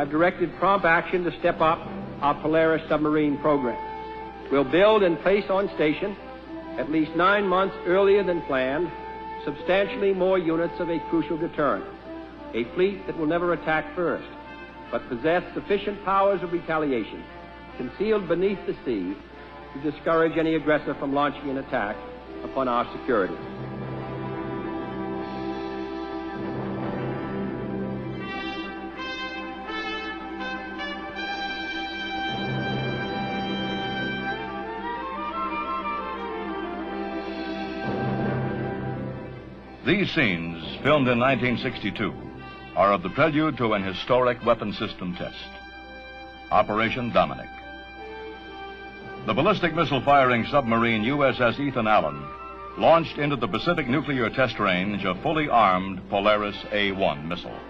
I've directed prompt action to step up our Polaris submarine program. We'll build and place on station, at least nine months earlier than planned, substantially more units of a crucial deterrent, a fleet that will never attack first, but possess sufficient powers of retaliation, concealed beneath the sea, to discourage any aggressor from launching an attack upon our security. These scenes, filmed in 1962, are of the prelude to an historic weapon system test Operation Dominic. The ballistic missile firing submarine USS Ethan Allen launched into the Pacific Nuclear Test Range a fully armed Polaris A 1 missile.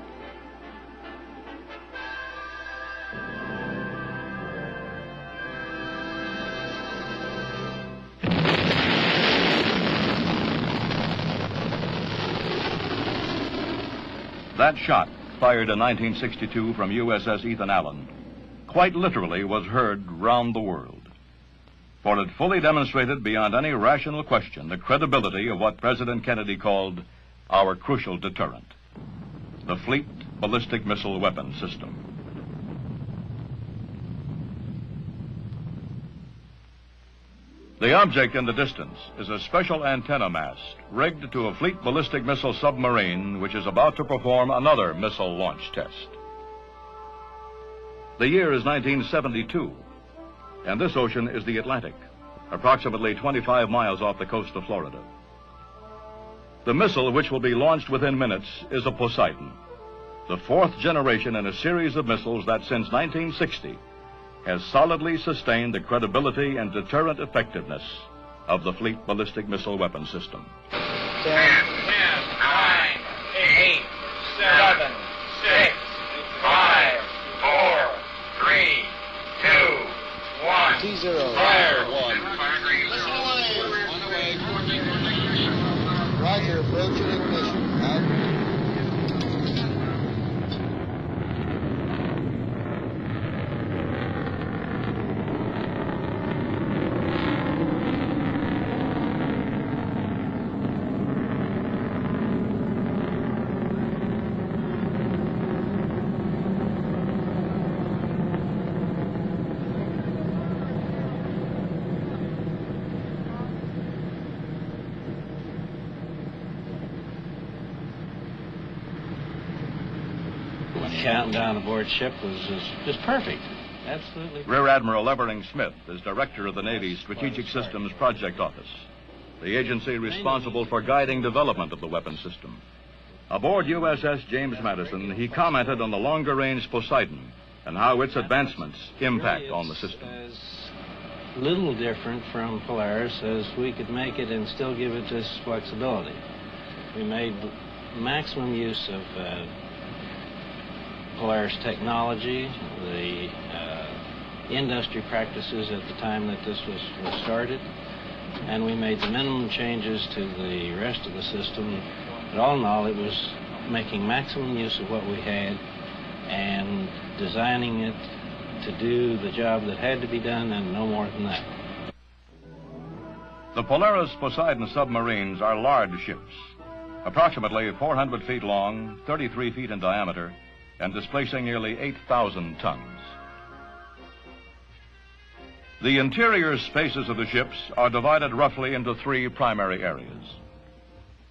That shot, fired in 1962 from USS Ethan Allen, quite literally was heard round the world. For it fully demonstrated beyond any rational question the credibility of what President Kennedy called our crucial deterrent the Fleet Ballistic Missile Weapon System. The object in the distance is a special antenna mast rigged to a fleet ballistic missile submarine which is about to perform another missile launch test. The year is 1972, and this ocean is the Atlantic, approximately 25 miles off the coast of Florida. The missile, which will be launched within minutes, is a Poseidon, the fourth generation in a series of missiles that since 1960 has solidly sustained the credibility and deterrent effectiveness of the Fleet Ballistic Missile Weapon System. 10, 9, 8, 7, 6, 5, 4, 3, 2, 1. T0. Fire. One. Listen away. One away. Roger, approaching ignition. Out. Countdown aboard ship was, was just perfect. Absolutely. Rear Admiral Levering Smith is director of the Navy's Strategic Systems Project Office, the agency responsible for guiding development of the weapon system. Aboard USS James Madison, he commented on the longer range Poseidon and how its advancements impact on the system. As little different from Polaris as we could make it and still give it this flexibility. We made maximum use of uh, Polaris technology, the uh, industry practices at the time that this was, was started, and we made the minimum changes to the rest of the system. But all in all, it was making maximum use of what we had and designing it to do the job that had to be done and no more than that. The Polaris Poseidon submarines are large ships, approximately 400 feet long, 33 feet in diameter, and displacing nearly 8,000 tons. The interior spaces of the ships are divided roughly into three primary areas.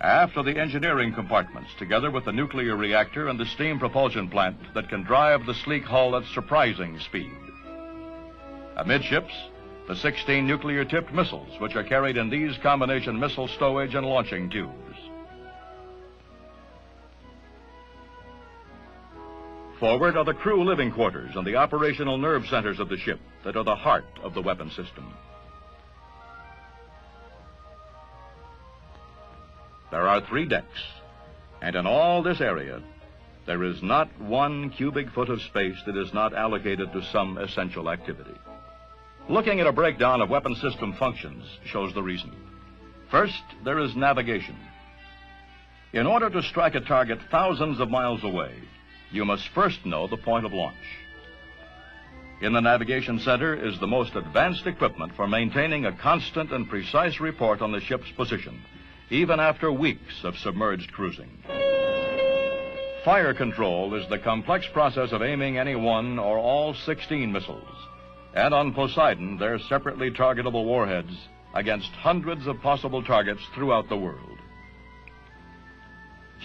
Aft are the engineering compartments, together with the nuclear reactor and the steam propulsion plant that can drive the sleek hull at surprising speed. Amidships, the 16 nuclear tipped missiles, which are carried in these combination missile stowage and launching tubes. Forward are the crew living quarters and the operational nerve centers of the ship that are the heart of the weapon system. There are three decks, and in all this area, there is not one cubic foot of space that is not allocated to some essential activity. Looking at a breakdown of weapon system functions shows the reason. First, there is navigation. In order to strike a target thousands of miles away, you must first know the point of launch. In the Navigation Center is the most advanced equipment for maintaining a constant and precise report on the ship's position, even after weeks of submerged cruising. Fire control is the complex process of aiming any one or all 16 missiles. And on Poseidon, they're separately targetable warheads against hundreds of possible targets throughout the world.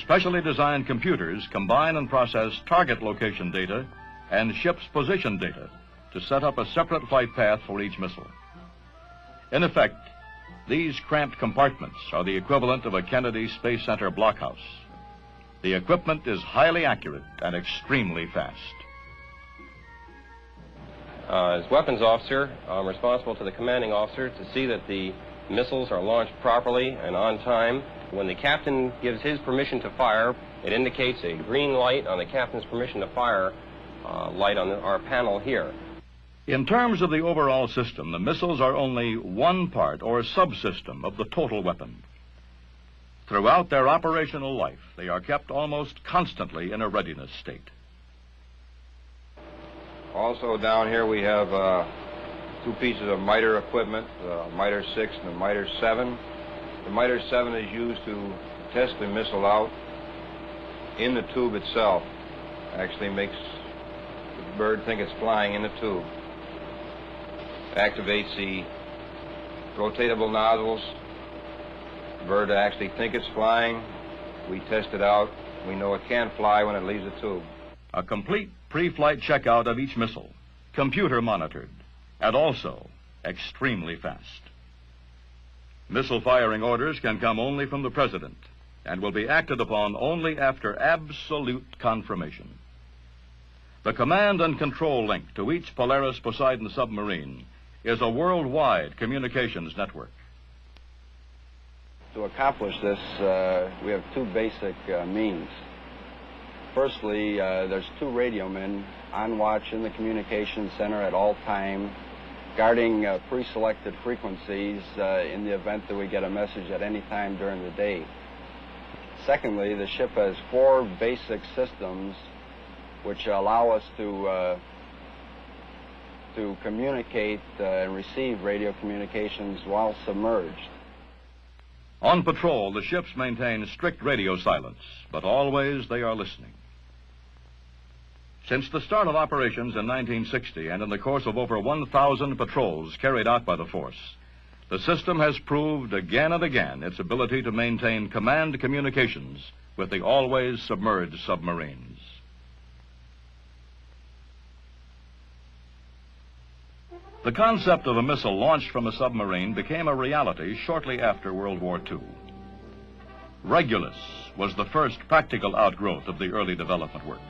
Specially designed computers combine and process target location data and ship's position data to set up a separate flight path for each missile. In effect, these cramped compartments are the equivalent of a Kennedy Space Center blockhouse. The equipment is highly accurate and extremely fast. Uh, as weapons officer, I'm responsible to the commanding officer to see that the missiles are launched properly and on time. When the captain gives his permission to fire, it indicates a green light on the captain's permission to fire uh, light on the, our panel here. In terms of the overall system, the missiles are only one part or subsystem of the total weapon. Throughout their operational life, they are kept almost constantly in a readiness state. Also down here we have uh, two pieces of miter equipment, the miter 6 and the miter 7. The miter 7 is used to test the missile out in the tube itself. Actually makes the bird think it's flying in the tube. Activates the rotatable nozzles. Bird actually think it's flying. We test it out. We know it can't fly when it leaves the tube. A complete pre-flight checkout of each missile, computer monitored, and also extremely fast. Missile firing orders can come only from the President and will be acted upon only after absolute confirmation. The command and control link to each Polaris Poseidon submarine is a worldwide communications network. To accomplish this, uh, we have two basic uh, means. Firstly, uh, there's two radio men on watch in the communications center at all time, guarding uh, pre-selected frequencies uh, in the event that we get a message at any time during the day. Secondly, the ship has four basic systems which allow us to uh, to communicate uh, and receive radio communications while submerged. On patrol, the ships maintain strict radio silence, but always they are listening. Since the start of operations in 1960 and in the course of over 1,000 patrols carried out by the force, the system has proved again and again its ability to maintain command communications with the always submerged submarines. The concept of a missile launched from a submarine became a reality shortly after World War II. Regulus was the first practical outgrowth of the early development work.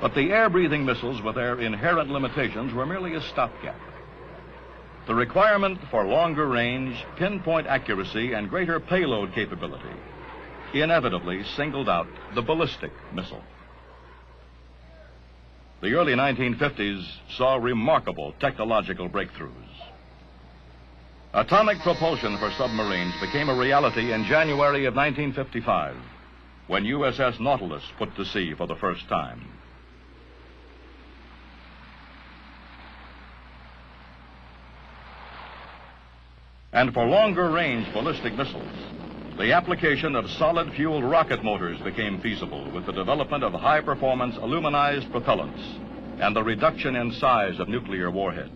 But the air-breathing missiles with their inherent limitations were merely a stopgap. The requirement for longer range, pinpoint accuracy, and greater payload capability inevitably singled out the ballistic missile. The early 1950s saw remarkable technological breakthroughs. Atomic propulsion for submarines became a reality in January of 1955 when USS Nautilus put to sea for the first time. And for longer range ballistic missiles, the application of solid fueled rocket motors became feasible with the development of high performance aluminized propellants and the reduction in size of nuclear warheads.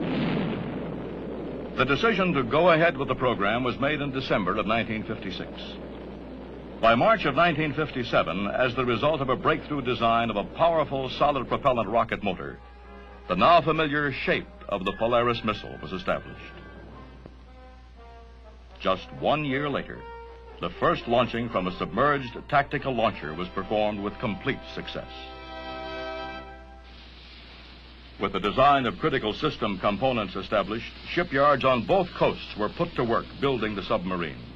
The decision to go ahead with the program was made in December of 1956. By March of 1957, as the result of a breakthrough design of a powerful solid propellant rocket motor, the now familiar shape of the Polaris missile was established. Just one year later, the first launching from a submerged tactical launcher was performed with complete success. With the design of critical system components established, shipyards on both coasts were put to work building the submarines.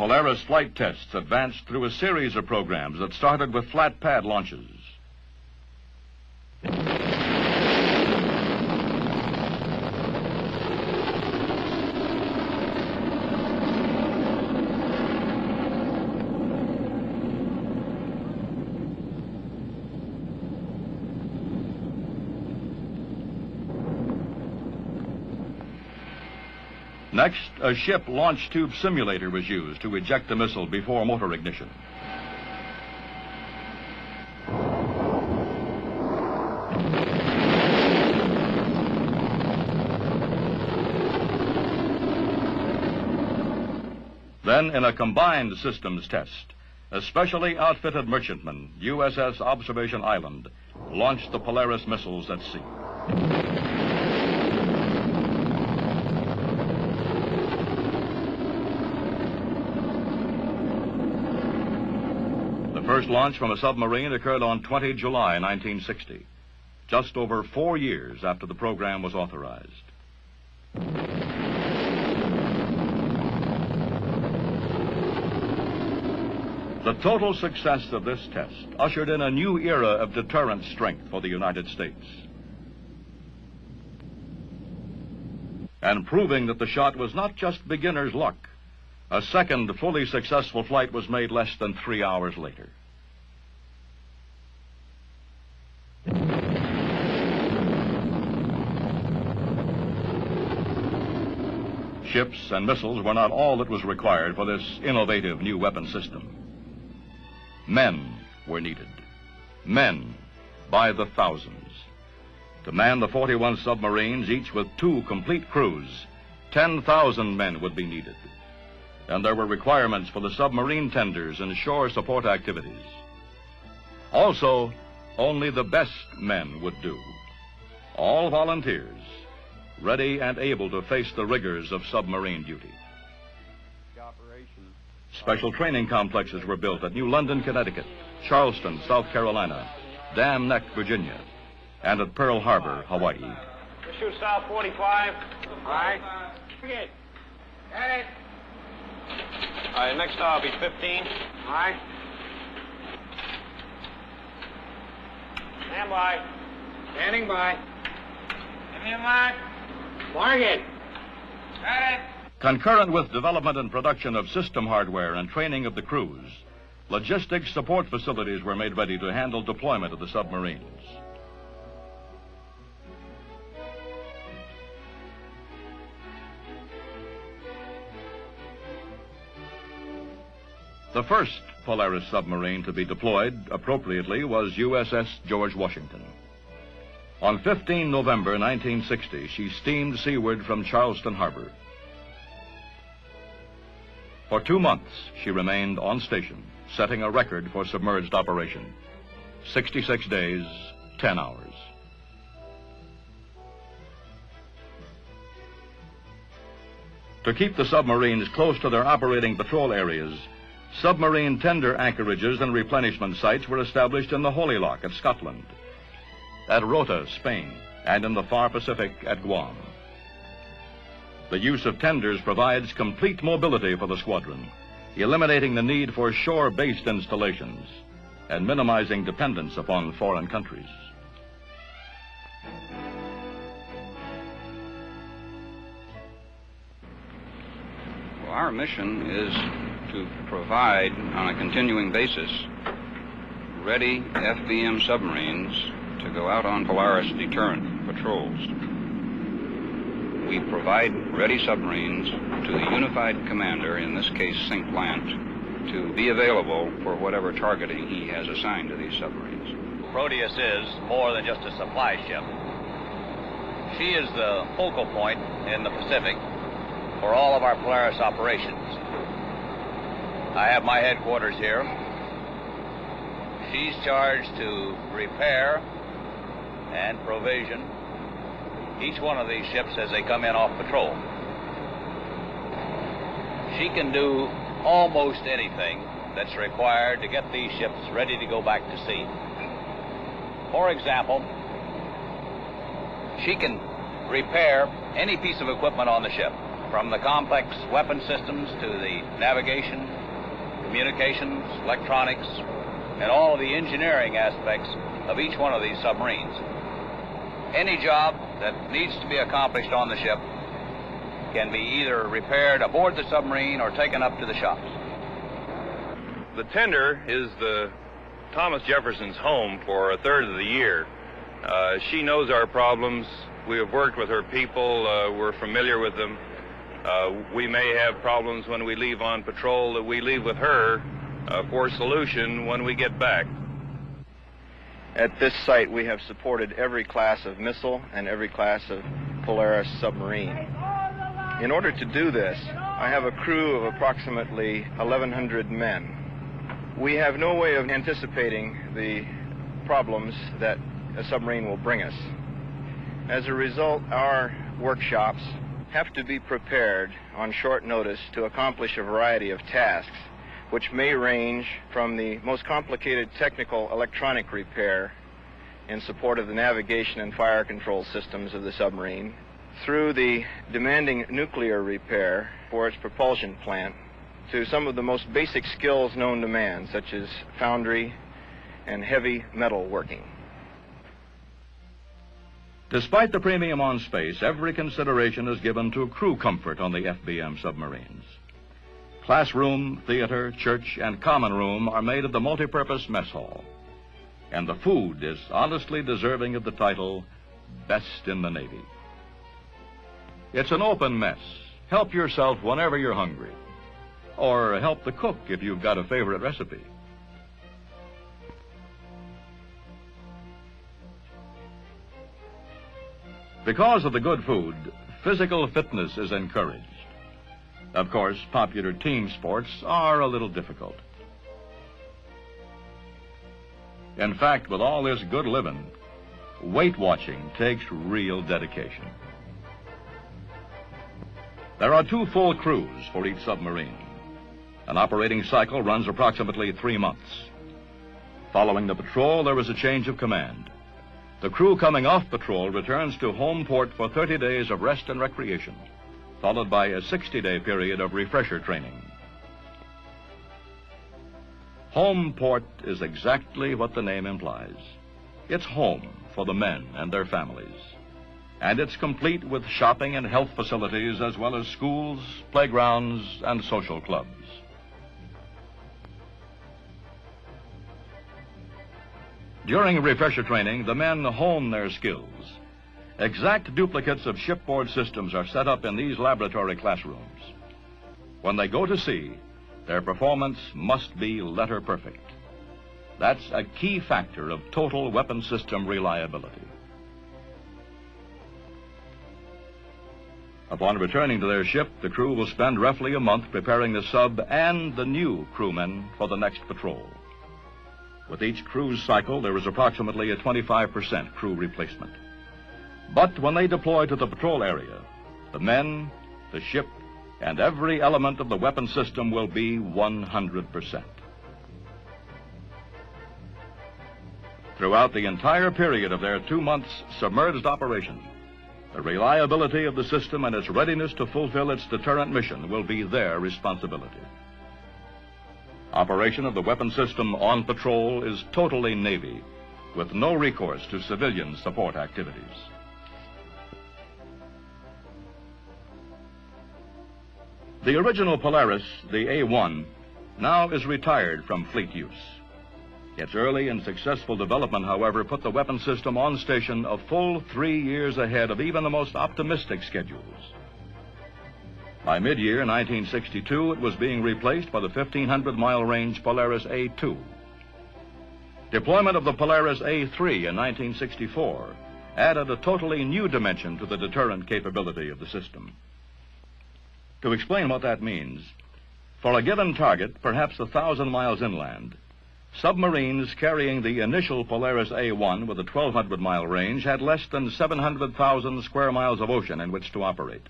Polaris flight tests advanced through a series of programs that started with flat pad launches. Next, a ship launch tube simulator was used to eject the missile before motor ignition. Then, in a combined systems test, a specially outfitted merchantman, USS Observation Island, launched the Polaris missiles at sea. Launch from a submarine occurred on 20 July 1960, just over four years after the program was authorized. The total success of this test ushered in a new era of deterrent strength for the United States. And proving that the shot was not just beginner's luck, a second fully successful flight was made less than three hours later. Ships and missiles were not all that was required for this innovative new weapon system. Men were needed. Men by the thousands. To man the 41 submarines, each with two complete crews, 10,000 men would be needed. And there were requirements for the submarine tenders and shore support activities. Also, only the best men would do. All volunteers, ready and able to face the rigors of submarine duty. Special training complexes were built at New London, Connecticut, Charleston, South Carolina, Dam Neck, Virginia, and at Pearl Harbor, Hawaii. Shoot south 45. All right. Forget. Got it. All right, next stop will be 15. All right. Stand by. Standing by. Give me a mark. Mark it. Got it. Concurrent with development and production of system hardware and training of the crews, logistics support facilities were made ready to handle deployment of the submarines. The first Polaris submarine to be deployed appropriately was USS George Washington. On 15 November 1960, she steamed seaward from Charleston Harbor. For two months, she remained on station, setting a record for submerged operation 66 days, 10 hours. To keep the submarines close to their operating patrol areas, submarine tender anchorages and replenishment sites were established in the Holy Loch at Scotland, at Rota, Spain, and in the far Pacific at Guam. The use of tenders provides complete mobility for the squadron, eliminating the need for shore-based installations and minimizing dependence upon foreign countries. Well, our mission is to provide, on a continuing basis, ready FBM submarines to go out on Polaris deterrent patrols. We provide ready submarines to the unified commander, in this case, Sink Plant, to be available for whatever targeting he has assigned to these submarines. Proteus is more than just a supply ship. She is the focal point in the Pacific for all of our Polaris operations. I have my headquarters here. She's charged to repair, and provision each one of these ships as they come in off patrol. She can do almost anything that's required to get these ships ready to go back to sea. For example, she can repair any piece of equipment on the ship, from the complex weapon systems to the navigation, communications, electronics, and all the engineering aspects of each one of these submarines. Any job that needs to be accomplished on the ship can be either repaired aboard the submarine or taken up to the shops. The tender is the Thomas Jefferson's home for a third of the year. Uh, she knows our problems. We have worked with her people. Uh, we're familiar with them. Uh, we may have problems when we leave on patrol that we leave with her uh, for solution when we get back. At this site, we have supported every class of missile and every class of Polaris submarine. In order to do this, I have a crew of approximately 1,100 men. We have no way of anticipating the problems that a submarine will bring us. As a result, our workshops have to be prepared on short notice to accomplish a variety of tasks, which may range from the most complicated technical electronic repair in support of the navigation and fire control systems of the submarine, through the demanding nuclear repair for its propulsion plant, to some of the most basic skills known to man, such as foundry and heavy metal working. Despite the premium on space, every consideration is given to crew comfort on the FBM submarines. Classroom, theater, church, and common room are made of the multipurpose mess hall. And the food is honestly deserving of the title Best in the Navy. It's an open mess. Help yourself whenever you're hungry. Or help the cook if you've got a favorite recipe. Because of the good food, physical fitness is encouraged. Of course, popular team sports are a little difficult. In fact, with all this good living, weight watching takes real dedication. There are two full crews for each submarine. An operating cycle runs approximately three months. Following the patrol, there is a change of command. The crew coming off patrol returns to home port for 30 days of rest and recreation, followed by a 60-day period of refresher training. Home port is exactly what the name implies. It's home for the men and their families. And it's complete with shopping and health facilities as well as schools, playgrounds, and social clubs. During refresher training, the men hone their skills. Exact duplicates of shipboard systems are set up in these laboratory classrooms. When they go to sea, their performance must be letter perfect. That's a key factor of total weapon system reliability. Upon returning to their ship, the crew will spend roughly a month preparing the sub and the new crewmen for the next patrol. With each cruise cycle, there is approximately a 25% crew replacement. But when they deploy to the patrol area, the men, the ship, and every element of the weapon system will be 100%. Throughout the entire period of their two months submerged operation, the reliability of the system and its readiness to fulfill its deterrent mission will be their responsibility. Operation of the weapon system on patrol is totally Navy, with no recourse to civilian support activities. The original Polaris, the A-1, now is retired from fleet use. Its early and successful development, however, put the weapon system on station a full three years ahead of even the most optimistic schedules. By mid-year 1962, it was being replaced by the 1,500 mile range Polaris A2. Deployment of the Polaris A3 in 1964 added a totally new dimension to the deterrent capability of the system. To explain what that means, for a given target, perhaps a thousand miles inland, submarines carrying the initial Polaris A-1 with a 1,200-mile range had less than 700,000 square miles of ocean in which to operate.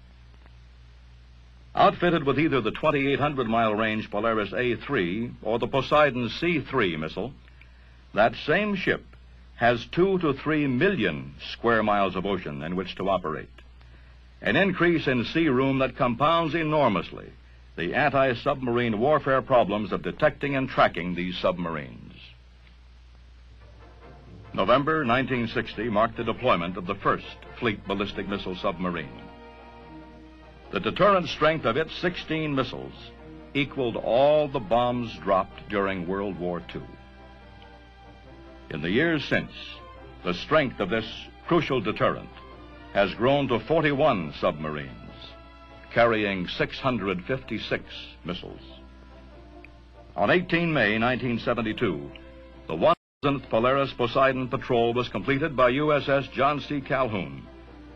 Outfitted with either the 2,800-mile range Polaris A-3 or the Poseidon C-3 missile, that same ship has two to three million square miles of ocean in which to operate. An increase in sea room that compounds enormously the anti-submarine warfare problems of detecting and tracking these submarines. November 1960 marked the deployment of the first Fleet ballistic missile submarine. The deterrent strength of its 16 missiles equaled all the bombs dropped during World War II. In the years since, the strength of this crucial deterrent has grown to 41 submarines, carrying 656 missiles. On 18 May 1972, the 1000th Polaris Poseidon patrol was completed by USS John C. Calhoun,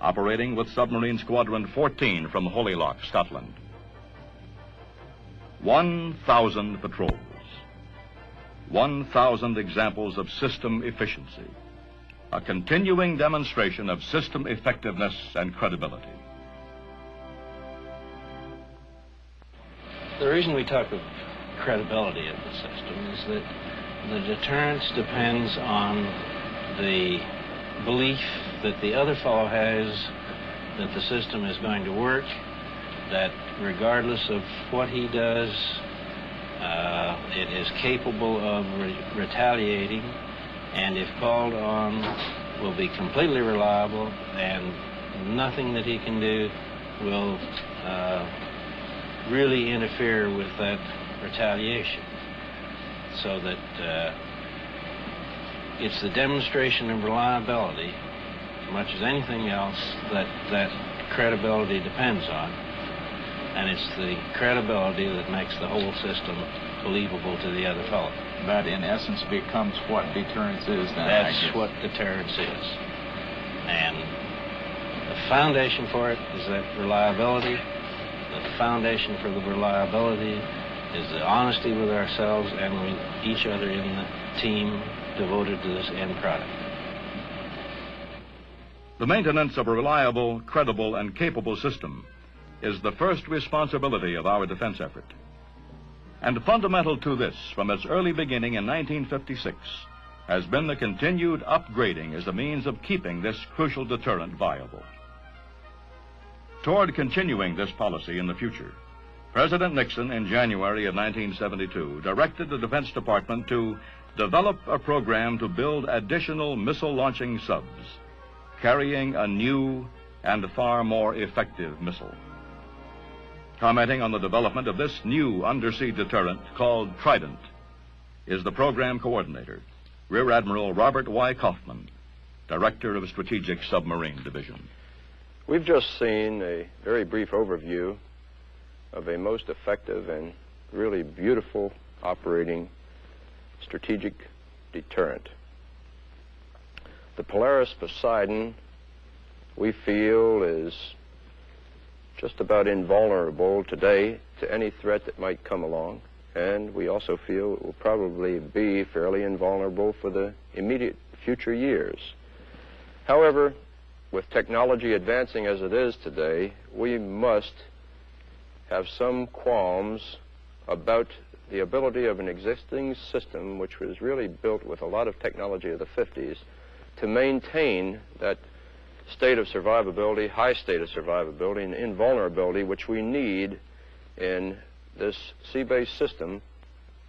operating with Submarine Squadron 14 from Holy Loch, Scotland. 1,000 patrols. 1,000 examples of system efficiency. A continuing demonstration of system effectiveness and credibility. The reason we talk of credibility of the system is that the deterrence depends on the belief that the other fellow has that the system is going to work, that regardless of what he does, uh, it is capable of re retaliating, and if called on, will be completely reliable, and nothing that he can do will uh, really interfere with that retaliation. So that uh, it's the demonstration of reliability, as much as anything else, that that credibility depends on. And it's the credibility that makes the whole system believable to the other fellow. That, in essence, becomes what deterrence is then, That's what deterrence is. And the foundation for it is that reliability. The foundation for the reliability is the honesty with ourselves and with each other in the team devoted to this end product. The maintenance of a reliable, credible, and capable system is the first responsibility of our defense effort. And fundamental to this, from its early beginning in 1956, has been the continued upgrading as a means of keeping this crucial deterrent viable. Toward continuing this policy in the future, President Nixon in January of 1972 directed the Defense Department to develop a program to build additional missile launching subs carrying a new and far more effective missile. Commenting on the development of this new undersea deterrent called Trident is the program coordinator, Rear Admiral Robert Y. Kaufman, Director of Strategic Submarine Division. We've just seen a very brief overview of a most effective and really beautiful operating strategic deterrent. The Polaris Poseidon, we feel, is just about invulnerable today to any threat that might come along. And we also feel it will probably be fairly invulnerable for the immediate future years. However, with technology advancing as it is today, we must have some qualms about the ability of an existing system, which was really built with a lot of technology of the 50s, to maintain that state of survivability, high state of survivability, and invulnerability which we need in this sea-based system.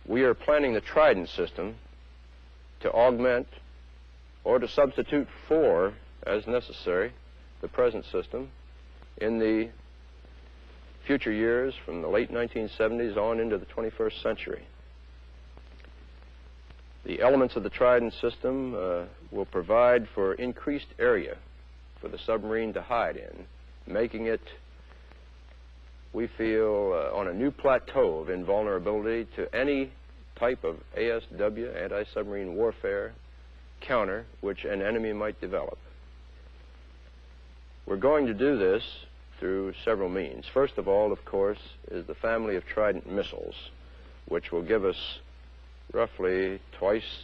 We are planning the Trident system to augment or to substitute for, as necessary, the present system in the future years from the late 1970s on into the 21st century. The elements of the Trident system uh, will provide for increased area for the submarine to hide in, making it, we feel, uh, on a new plateau of invulnerability to any type of ASW, anti-submarine warfare, counter which an enemy might develop. We're going to do this through several means. First of all, of course, is the family of Trident missiles, which will give us roughly twice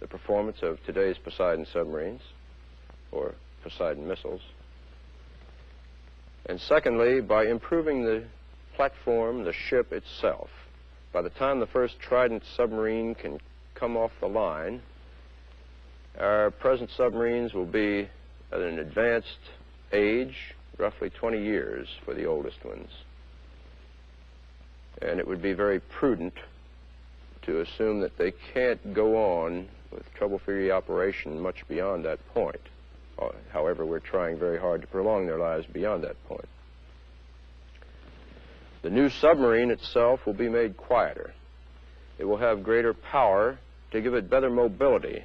the performance of today's Poseidon submarines or Poseidon missiles. And secondly, by improving the platform, the ship itself. By the time the first Trident submarine can come off the line, our present submarines will be at an advanced age, roughly 20 years for the oldest ones. And it would be very prudent to assume that they can't go on with trouble-free operation much beyond that point. Uh, however, we're trying very hard to prolong their lives beyond that point. The new submarine itself will be made quieter. It will have greater power to give it better mobility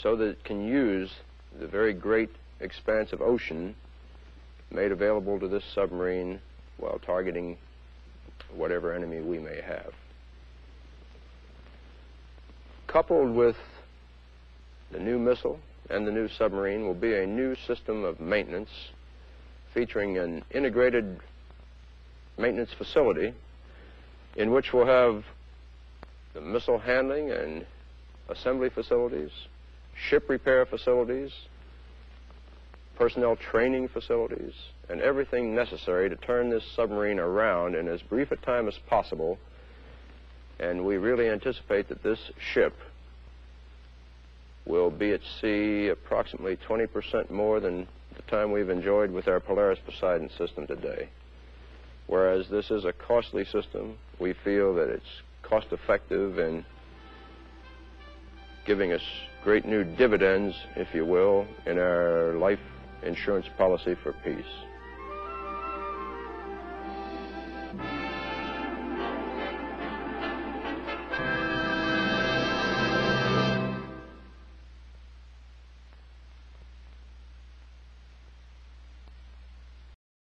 so that it can use the very great expanse of ocean made available to this submarine while targeting whatever enemy we may have. Coupled with the new missile and the new submarine will be a new system of maintenance featuring an integrated maintenance facility in which we'll have the missile handling and assembly facilities, ship repair facilities, personnel training facilities, and everything necessary to turn this submarine around in as brief a time as possible. And we really anticipate that this ship will be at sea approximately 20% more than the time we've enjoyed with our Polaris Poseidon system today. Whereas this is a costly system, we feel that it's cost effective and giving us great new dividends, if you will, in our life insurance policy for peace.